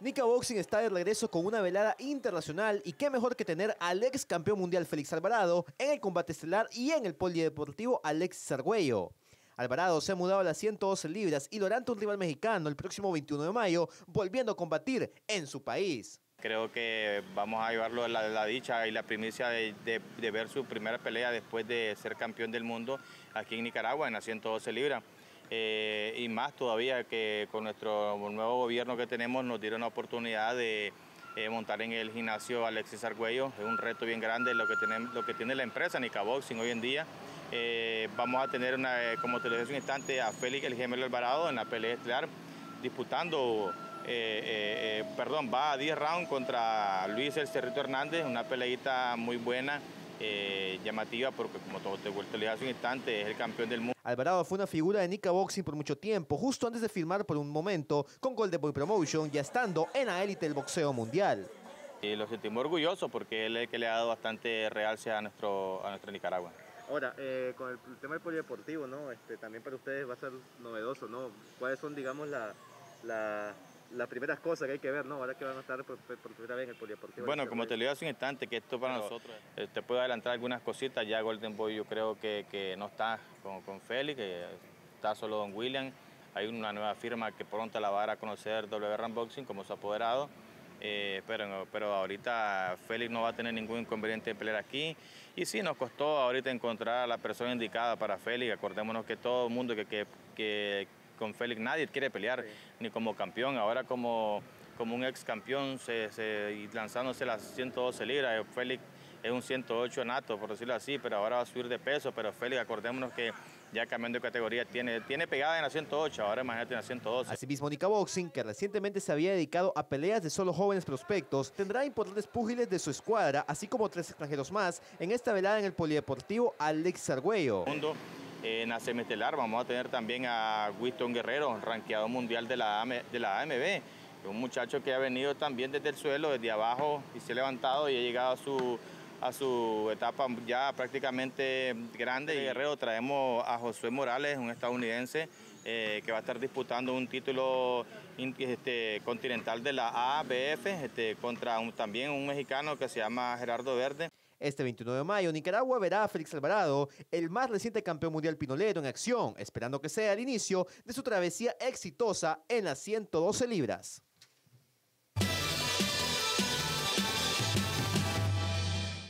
Nica Boxing está de regreso con una velada internacional y qué mejor que tener al ex campeón mundial Félix Alvarado en el combate estelar y en el polideportivo Alexis Argüello. Alvarado se ha mudado a las 112 libras y durante un rival mexicano el próximo 21 de mayo, volviendo a combatir en su país. Creo que vamos a llevarlo a la, dicha y la primicia de, ver su primera pelea después de ser campeón del mundo aquí en Nicaragua en las 112 libras. Eh, y más todavía que con nuestro nuevo gobierno que tenemos nos dieron la oportunidad de eh, montar en el gimnasio Alexis Argüello. Es un reto bien grande lo que, tenemos, lo que tiene la empresa Nicaboxing hoy en día. Eh, vamos a tener, una, como te lo dije un instante, a Félix el Gemelo Alvarado en la pelea estelar, disputando, perdón, va a 10 rounds contra Luis El Cerrito Hernández, una peleita muy buena. Eh, llamativa porque como todo te vuelto le hace un instante, es el campeón del mundo. Alvarado fue una figura de Nica Boxing por mucho tiempo, justo antes de firmar por un momento con Golden Boy Promotion, ya estando en la élite del boxeo mundial. Y lo sentimos orgulloso porque él es el que le ha dado bastante realce a nuestro, a nuestra Nicaragua. Ahora, eh, con el, tema del polideportivo, ¿no? Este, también para ustedes va a ser novedoso, ¿no? ¿Cuáles son, digamos, la, la las primeras cosas que hay que ver, ¿no? Ahora que van a estar por, primera vez en el polideportivo. Bueno, como te lo digo hace un instante, que esto para nosotros, eh, te puedo adelantar algunas cositas, ya Golden Boy yo creo que, que no está con, con Félix, que está solo Don William, hay una nueva firma que pronto la va a dar a conocer W Boxing como su apoderado, eh, pero, pero ahorita Félix no va a tener ningún inconveniente de pelear aquí. Y sí, nos costó ahorita encontrar a la persona indicada para Félix. Acordémonos que todo el mundo que, que, que, con Félix nadie quiere pelear, ni como campeón, ahora como, como un ex campeón se, lanzándose las 112 libras, Félix es un 108 nato, por decirlo así, pero ahora va a subir de peso, pero Félix, acordémonos que ya cambiando de categoría, tiene, tiene pegada en la 108, ahora imagínate en la 112. Asimismo, Nica Boxing, que recientemente se había dedicado a peleas de solo jóvenes prospectos, tendrá importantes púgiles de su escuadra, así como tres extranjeros más, en esta velada en el Polideportivo Alex Argüello. En la semiestelar vamos a tener también a Winston Guerrero, ranqueado mundial de la, de la AMB, un muchacho que ha venido también desde el suelo, desde abajo, y se ha levantado y ha llegado a su, a su etapa ya prácticamente grande. Y Guerrero traemos a Josué Morales, un estadounidense, eh, que va a estar disputando un título este, continental de la ABF este, contra también un mexicano que se llama Gerardo Verde. Este 21 de mayo, Nicaragua verá a Félix Alvarado, el más reciente campeón mundial pinolero en acción, esperando que sea el inicio de su travesía exitosa en las 112 libras.